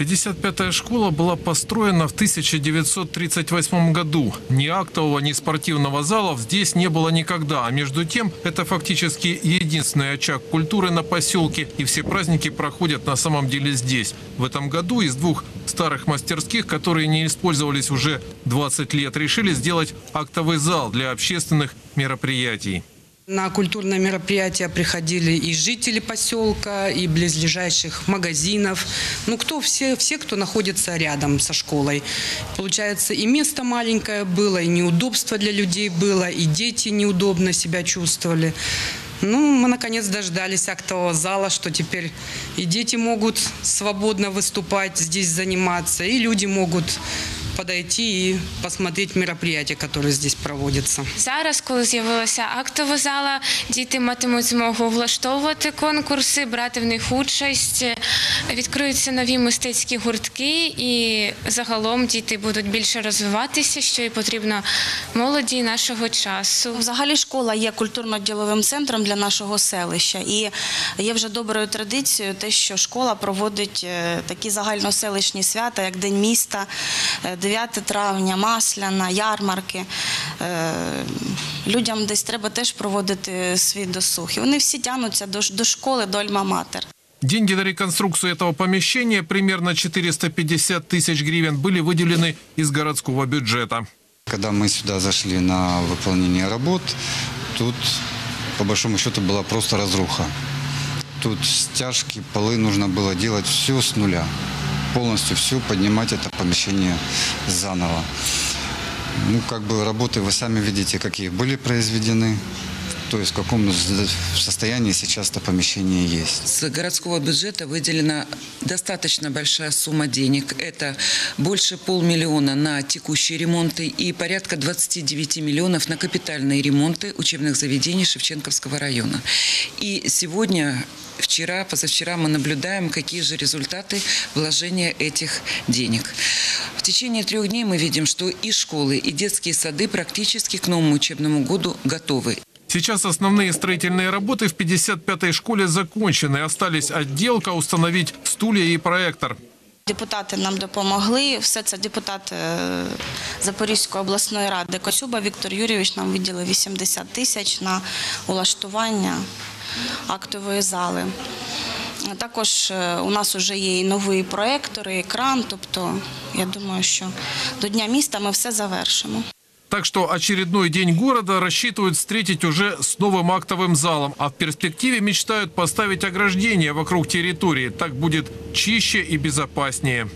55-я школа была построена в 1938 году. Ни актового, ни спортивного залов здесь не было никогда. А между тем, это фактически единственный очаг культуры на поселке. И все праздники проходят на самом деле здесь. В этом году из двух старых мастерских, которые не использовались уже 20 лет, решили сделать актовый зал для общественных мероприятий. На культурное мероприятие приходили и жители поселка, и близлежащих магазинов. Ну, кто все, все, кто находится рядом со школой. Получается, и место маленькое было, и неудобство для людей было, и дети неудобно себя чувствовали. Ну, мы наконец дождались актового зала, что теперь и дети могут свободно выступать здесь, заниматься, и люди могут подойти и посмотреть мероприятия, которые здесь проводятся. Зараз, коли з'явилася актова зала, діти матимуть змогу влаштовувати конкурси, брати в них участь, відкриються нові мистецькі гуртки, і загалом діти будуть більше розвиватися, що і потрібно молоді нашого часу. Взагалі школа є культурно-діловим центром для нашого селища, і є вже доброю традицією те, що школа проводить е, такі загальноселищні свята, як День міста, е, 9 травня, Масляна, ярмарки. Е, Людям десь треба теж проводити свій досуг. І вони всі тягнуться до, ш- до школи, до Альма-Матер. Деньги на реконструкцию этого помещения, примерно 450 тысяч гривен, были выделены из городского бюджета. Когда мы сюда зашли на выполнение работ, тут по большому счету была просто разруха. Тут стяжки, полы нужно было делать все с нуля. Полностью все поднимать это помещение заново. Ну, как бы работы вы сами видите, какие были произведены. То есть в каком состоянии сейчас это помещение есть. С городского бюджета выделена достаточно большая сумма денег. Это больше полмиллиона на текущие ремонты и порядка 29 миллионов на капитальные ремонты учебных заведений Шевченковского района. И сегодня, вчера, позавчера мы наблюдаем, какие же результаты вложения этих денег. В течение трех дней мы видим, что и школы, и детские сады практически к новому учебному году готовы. Сейчас основные строительные работы в 55-й школе закончены. Остались отделка, установить стулья и проектор. Депутати нам допомогли. Все це депутат е, Запорізької обласної ради Коцюба Віктор Юрійович нам виділив 80 тисяч на улаштування актової зали. Також е, у нас вже є і новий проектор, і екран. Тобто, я думаю, що до Дня міста ми все завершимо. Так что очередной день города рассчитывают встретить уже с новым актовым залом, а в перспективе мечтают поставить ограждение вокруг территории. Так будет чище и безопаснее.